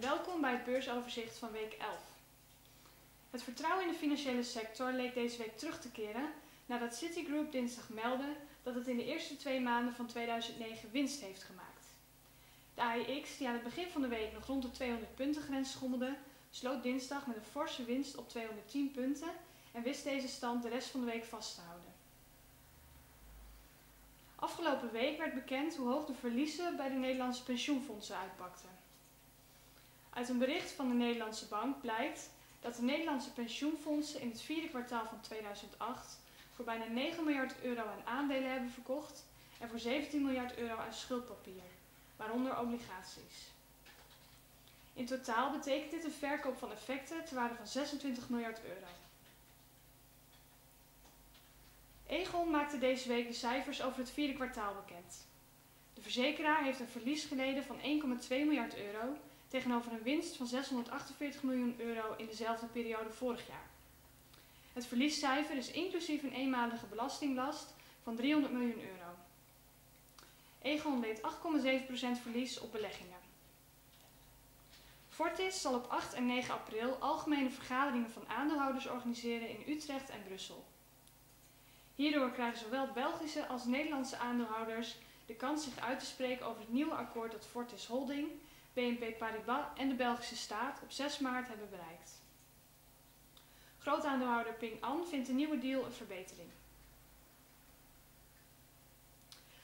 Welkom bij het beursoverzicht van week 11. Het vertrouwen in de financiële sector leek deze week terug te keren nadat Citigroup dinsdag meldde dat het in de eerste twee maanden van 2009 winst heeft gemaakt. De AEX, die aan het begin van de week nog rond de 200 punten grens schommelde, sloot dinsdag met een forse winst op 210 punten en wist deze stand de rest van de week vast te houden. Afgelopen week werd bekend hoe hoog de verliezen bij de Nederlandse pensioenfondsen uitpakten. Uit een bericht van de Nederlandse Bank blijkt dat de Nederlandse pensioenfondsen in het vierde kwartaal van 2008 voor bijna 9 miljard euro aan aandelen hebben verkocht en voor 17 miljard euro aan schuldpapier, waaronder obligaties. In totaal betekent dit een verkoop van effecten ter waarde van 26 miljard euro. Egon maakte deze week de cijfers over het vierde kwartaal bekend. De verzekeraar heeft een verlies geleden van 1,2 miljard euro tegenover een winst van 648 miljoen euro in dezelfde periode vorig jaar. Het verliescijfer is inclusief een eenmalige belastinglast van 300 miljoen euro. Egon leed 8,7% verlies op beleggingen. Fortis zal op 8 en 9 april algemene vergaderingen van aandeelhouders organiseren in Utrecht en Brussel. Hierdoor krijgen zowel Belgische als Nederlandse aandeelhouders de kans zich uit te spreken over het nieuwe akkoord dat Fortis Holding, BNP Paribas en de Belgische staat op 6 maart hebben bereikt. Grootaandeelhouder Ping An vindt de nieuwe deal een verbetering.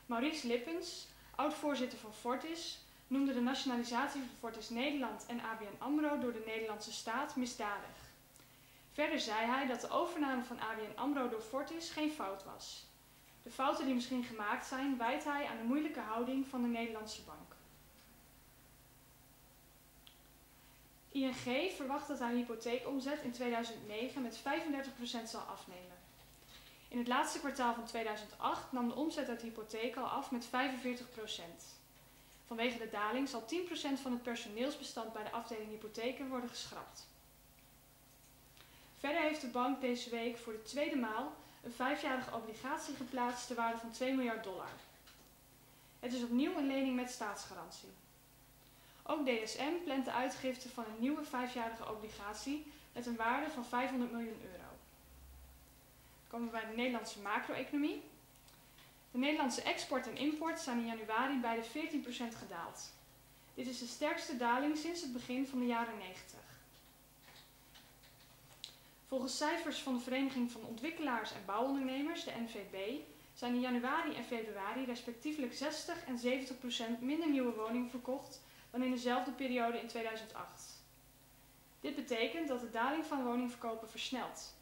Maurice Lippens, oud-voorzitter van Fortis, noemde de nationalisatie van Fortis Nederland en ABN AMRO door de Nederlandse staat misdadig. Verder zei hij dat de overname van ABN AMRO door Fortis geen fout was. De fouten die misschien gemaakt zijn, wijt hij aan de moeilijke houding van de Nederlandse bank. ING verwacht dat haar hypotheekomzet in 2009 met 35% zal afnemen. In het laatste kwartaal van 2008 nam de omzet uit hypotheek al af met 45%. Vanwege de daling zal 10% van het personeelsbestand bij de afdeling hypotheken worden geschrapt. Verder heeft de bank deze week voor de tweede maal een vijfjarige obligatie geplaatst ter waarde van 2 miljard dollar. Het is opnieuw een lening met staatsgarantie. Ook DSM plant de uitgifte van een nieuwe vijfjarige obligatie met een waarde van 500 miljoen euro. Komen we bij de Nederlandse macro-economie. De Nederlandse export en import zijn in januari bij de 14% gedaald. Dit is de sterkste daling sinds het begin van de jaren 90. Volgens cijfers van de Vereniging van Ontwikkelaars en Bouwondernemers, de NVB, zijn in januari en februari respectievelijk 60 en 70 procent minder nieuwe woningen verkocht dan in dezelfde periode in 2008. Dit betekent dat de daling van woningverkopen versnelt.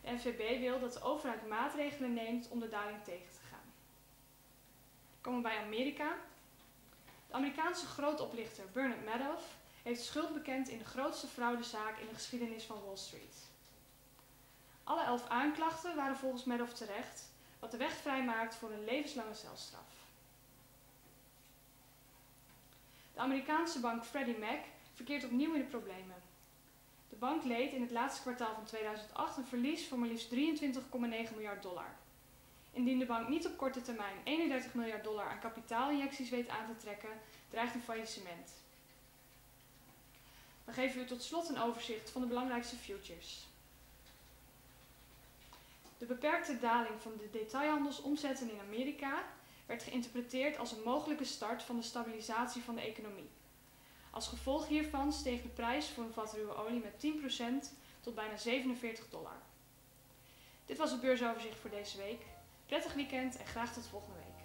De NVB wil dat de overheid maatregelen neemt om de daling tegen te gaan. Komen we bij Amerika. De Amerikaanse grootoplichter Bernard Madoff heeft schuld bekend in de grootste fraudezaak in de geschiedenis van Wall Street. Alle elf aanklachten waren volgens Madoff terecht, wat de weg vrijmaakt voor een levenslange celstraf. De Amerikaanse bank Freddie Mac verkeert opnieuw in de problemen. De bank leed in het laatste kwartaal van 2008 een verlies van maar liefst 23,9 miljard dollar. Indien de bank niet op korte termijn 31 miljard dollar aan kapitaalinjecties weet aan te trekken, dreigt een faillissement. Dan geven we tot slot een overzicht van de belangrijkste futures. De beperkte daling van de detailhandelsomzetten in Amerika werd geïnterpreteerd als een mogelijke start van de stabilisatie van de economie. Als gevolg hiervan steeg de prijs voor een vat ruwe olie met 10% tot bijna 47 dollar. Dit was het beursoverzicht voor deze week. Prettig weekend en graag tot volgende week.